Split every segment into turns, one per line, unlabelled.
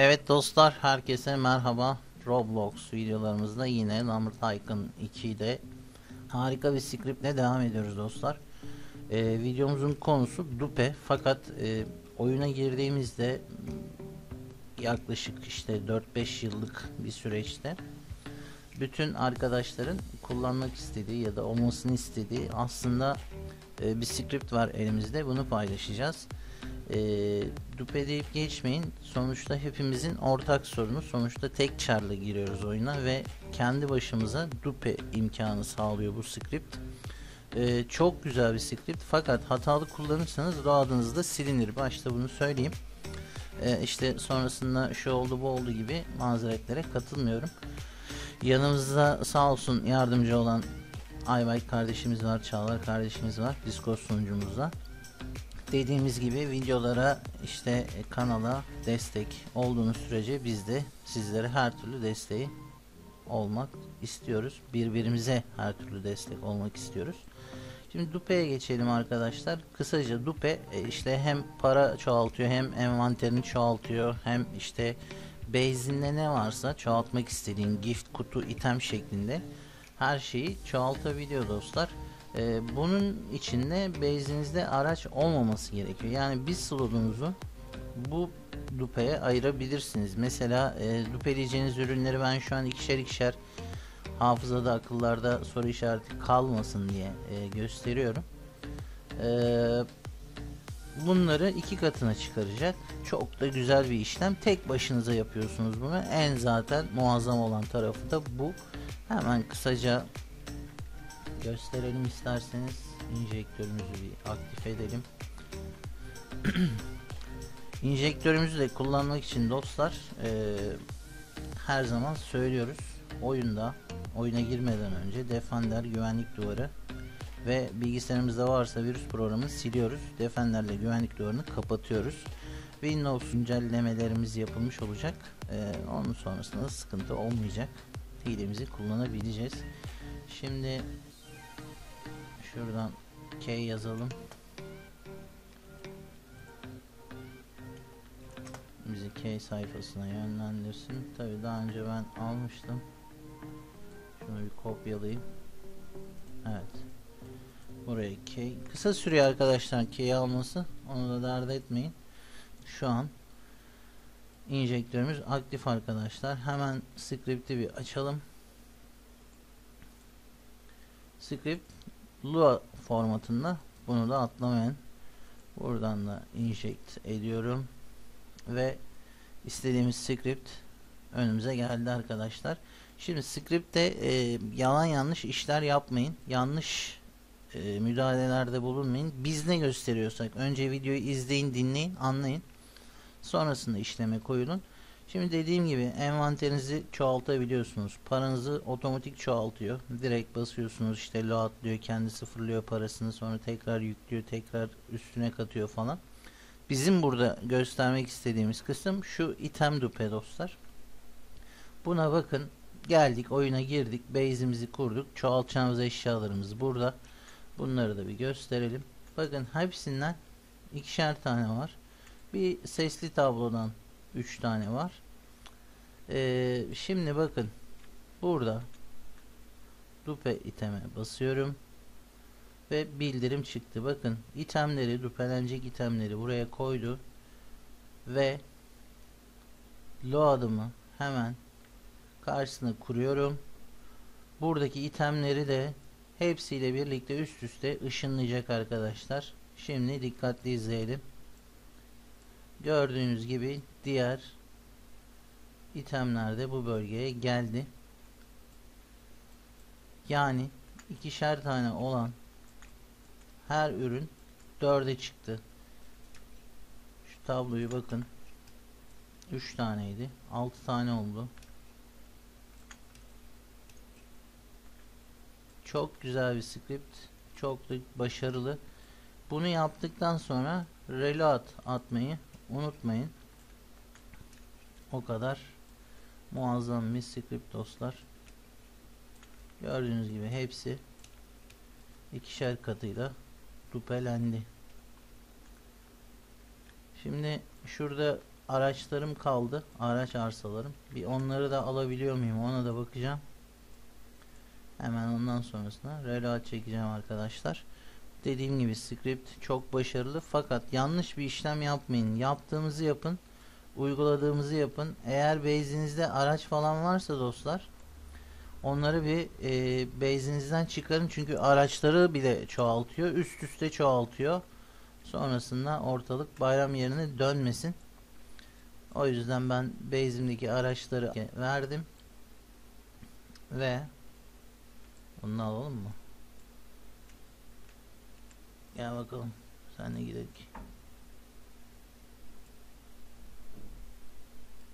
Evet dostlar herkese merhaba. Roblox videolarımızda yine Number Tycoon 2'de harika bir scriptle devam ediyoruz dostlar. Ee, videomuzun konusu Dupe fakat e, oyuna girdiğimizde yaklaşık işte 4-5 yıllık bir süreçte bütün arkadaşların kullanmak istediği ya da olmasını istediği aslında e, bir script var elimizde bunu paylaşacağız e, dupe deyip geçmeyin. Sonuçta hepimizin ortak sorunu. Sonuçta tek çarla giriyoruz oyuna ve kendi başımıza dupe imkanı sağlıyor bu script. E, çok güzel bir script fakat hatalı kullanırsanız adınız da silinir. Başta bunu söyleyeyim. E, işte sonrasında şu oldu bu oldu gibi mazeretlere katılmıyorum. Yanımızda sağ olsun yardımcı olan Ayvay kardeşimiz var, Çağlar kardeşimiz var Discord sunucumuzda dediğimiz gibi videolara işte e, kanala destek olduğunuz sürece biz de sizlere her türlü desteği olmak istiyoruz. Birbirimize her türlü destek olmak istiyoruz. Şimdi Dupe'ye geçelim arkadaşlar. Kısaca Dupe e, işte hem para çoğaltıyor hem envanterini çoğaltıyor hem işte base'inde ne varsa çoğaltmak istediğin gift, kutu, item şeklinde her şeyi çoğaltabiliyor dostlar. Ee, bunun içinde base'inizde araç olmaması gerekiyor. Yani bir slotunuzu bu dupeye ayırabilirsiniz. Mesela e, dupeleyeceğiniz ürünleri ben şu an ikişer ikişer hafızada akıllarda soru işareti kalmasın diye e, gösteriyorum. E, bunları iki katına çıkaracak. Çok da güzel bir işlem. Tek başınıza yapıyorsunuz bunu. En zaten muazzam olan tarafı da bu. Hemen kısaca gösterelim isterseniz. İnjektörümüzü bir aktif edelim. İnjektörümüzü de kullanmak için dostlar e, her zaman söylüyoruz. Oyunda oyuna girmeden önce Defender güvenlik duvarı ve bilgisayarımızda varsa virüs programını siliyoruz. Defender'le güvenlik duvarını kapatıyoruz. Windows güncellemelerimiz yapılmış olacak. Ee, onun sonrasında sıkıntı olmayacak. Hilemizi kullanabileceğiz. Şimdi Şuradan K yazalım. Bizi K sayfasına yönlendirsin. Tabi daha önce ben almıştım. Şunu bir kopyalayayım. Evet. Buraya K. Kısa sürüyor arkadaşlar K'yi alması. Onu da dert etmeyin. Şu an injektörümüz aktif arkadaşlar. Hemen script'i bir açalım. Script Lua formatında bunu da atlamayın. Buradan da inject ediyorum ve istediğimiz script önümüze geldi arkadaşlar. Şimdi script'te e, yalan yanlış işler yapmayın. Yanlış e, müdahalelerde bulunmayın. Biz ne gösteriyorsak önce videoyu izleyin, dinleyin, anlayın. Sonrasında işleme koyulun. Şimdi dediğim gibi envanterinizi çoğaltabiliyorsunuz. Paranızı otomatik çoğaltıyor. Direkt basıyorsunuz işte load diyor kendi sıfırlıyor parasını sonra tekrar yüklüyor tekrar üstüne katıyor falan. Bizim burada göstermek istediğimiz kısım şu item dupe dostlar. Buna bakın geldik oyuna girdik base'imizi kurduk çoğaltacağımız eşyalarımız burada. Bunları da bir gösterelim. Bakın hepsinden ikişer tane var. Bir sesli tablodan 3 tane var. Ee, şimdi bakın burada dupe iteme basıyorum ve bildirim çıktı. Bakın itemleri dupelenecek itemleri buraya koydu ve load'ımı hemen karşısına kuruyorum. Buradaki itemleri de hepsiyle birlikte üst üste ışınlayacak arkadaşlar. Şimdi dikkatli izleyelim. Gördüğünüz gibi diğer itemler de bu bölgeye geldi. Yani ikişer tane olan her ürün dörde çıktı. Şu tabloyu bakın. 3 taneydi. 6 tane oldu. Çok güzel bir script. Çok da başarılı. Bunu yaptıktan sonra reload atmayı unutmayın. O kadar muazzam bir dostlar. Gördüğünüz gibi hepsi ikişer katıyla dupelendi. Şimdi şurada araçlarım kaldı. Araç arsalarım. Bir onları da alabiliyor muyum ona da bakacağım. Hemen ondan sonrasında reload çekeceğim arkadaşlar. Dediğim gibi script çok başarılı fakat yanlış bir işlem yapmayın. Yaptığımızı yapın. Uyguladığımızı yapın. Eğer base'inizde araç falan varsa dostlar onları bir e, base'inizden çıkarın. Çünkü araçları bile çoğaltıyor. Üst üste çoğaltıyor. Sonrasında ortalık bayram yerine dönmesin. O yüzden ben base'imdeki araçları verdim. Ve bunu alalım mı? Gel bakalım. Sen de gidelim.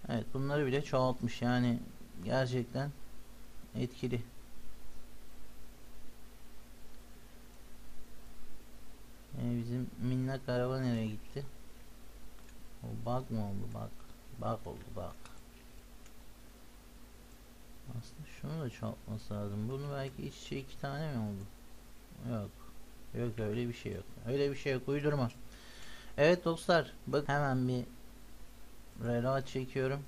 Evet bunları bile çoğaltmış yani gerçekten etkili. Ee, bizim minnak araba nereye gitti? O bug mı oldu bak. Bug oldu bak. Aslında şunu da çoğaltması lazım. Bunu belki iç içe iki tane mi oldu? Yok. Öyle bir şey yok. Öyle bir şey yok. Uydurma. Evet dostlar. Bak hemen bir reload çekiyorum.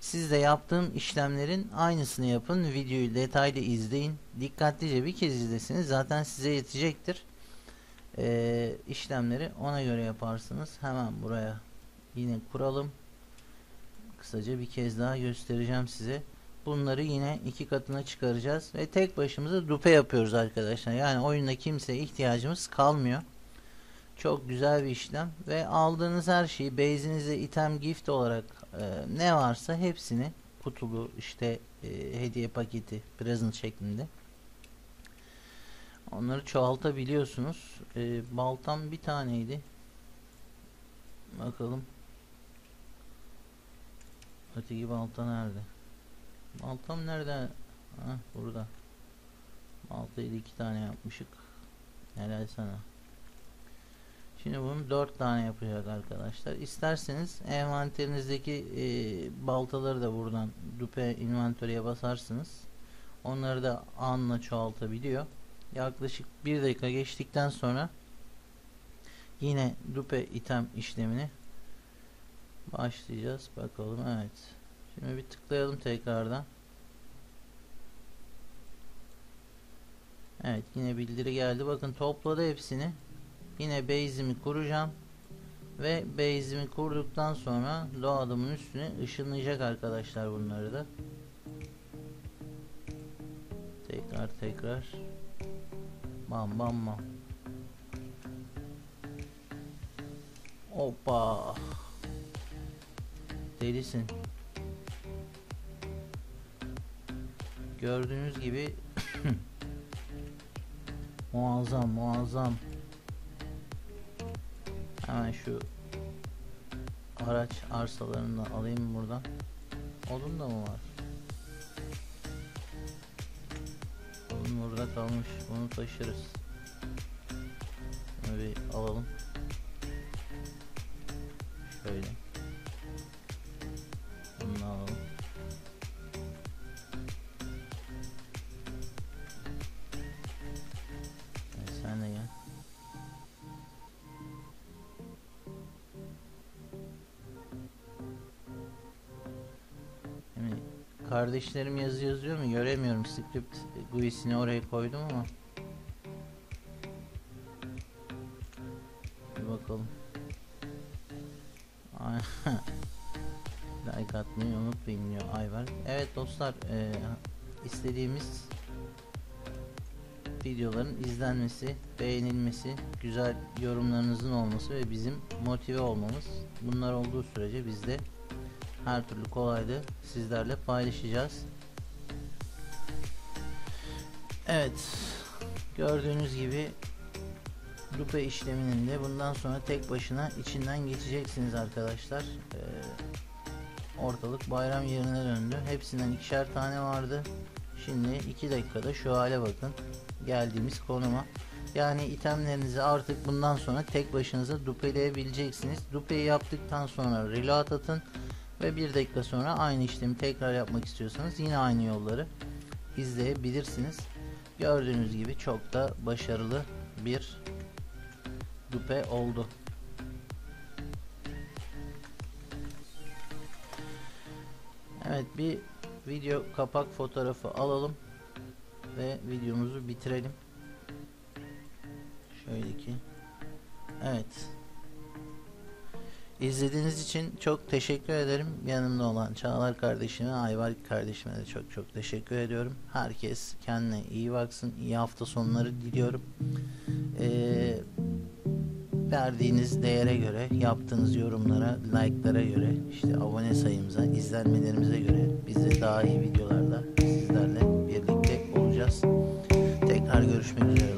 Siz de yaptığım işlemlerin aynısını yapın. Videoyu detaylı izleyin. Dikkatlice bir kez izlesiniz. Zaten size yetecektir. Ee, işlemleri ona göre yaparsınız. Hemen buraya yine kuralım. Kısaca bir kez daha göstereceğim size. Bunları yine iki katına çıkaracağız ve tek başımıza dupe yapıyoruz arkadaşlar. Yani oyunda kimseye ihtiyacımız kalmıyor. Çok güzel bir işlem ve aldığınız her şeyi base'inizde item gift olarak e, ne varsa hepsini kutulu işte e, hediye paketi present şeklinde onları çoğaltabiliyorsunuz. E, baltam bir taneydi. Bakalım. Öteki balta nerede? Baltam nerede? Ha burada. Baltayı iki tane yapmışık. Helal sana. Şimdi bunu dört tane yapacak arkadaşlar. İsterseniz envanterinizdeki e, baltaları da buradan dupe inventory'e basarsınız. Onları da anla çoğaltabiliyor. Yaklaşık bir dakika geçtikten sonra yine dupe item işlemini başlayacağız. Bakalım evet. Şimdi bir tıklayalım tekrardan. Evet yine bildiri geldi. Bakın topladı hepsini. Yine base'imi kuracağım. Ve base'imi kurduktan sonra load'ımın üstüne ışınlayacak arkadaşlar bunları da. Tekrar tekrar. Bam bam bam. Hoppa. Delisin. Gördüğünüz gibi muazzam muazzam. Hemen şu araç arsalarını da alayım buradan. Odun da mı var? Odun burada kalmış. Bunu taşırız. Bunu bir alalım. Şöyle. Kardeşlerim yazı yazıyor mu? Göremiyorum. Script GUI'sini oraya koydum ama. Bir bakalım. Like atmayı unutmayın diyor Ayberk. Evet dostlar e, istediğimiz videoların izlenmesi beğenilmesi güzel yorumlarınızın olması ve bizim motive olmamız bunlar olduğu sürece biz de her türlü kolaylığı sizlerle paylaşacağız. Evet. Gördüğünüz gibi dupe işleminin de bundan sonra tek başına içinden geçeceksiniz arkadaşlar. Ee, ortalık bayram yerine döndü. Hepsinden ikişer tane vardı. Şimdi 2 dakikada şu hale bakın. Geldiğimiz konuma. Yani itemlerinizi artık bundan sonra tek başınıza dupeleyebileceksiniz. Dupeyi yaptıktan sonra reload atın ve bir dakika sonra aynı işlemi tekrar yapmak istiyorsanız yine aynı yolları izleyebilirsiniz. Gördüğünüz gibi çok da başarılı bir dupe oldu. Evet bir video kapak fotoğrafı alalım ve videomuzu bitirelim. Şöyle ki. Evet. İzlediğiniz için çok teşekkür ederim. Yanımda olan Çağlar kardeşime, Ayvarik kardeşime de çok çok teşekkür ediyorum. Herkes kendine iyi baksın. İyi hafta sonları diliyorum. Ee, verdiğiniz değere göre, yaptığınız yorumlara, like'lara göre, işte abone sayımıza, izlenmelerimize göre biz de daha iyi videolarla sizlerle birlikte olacağız. Tekrar görüşmek üzere.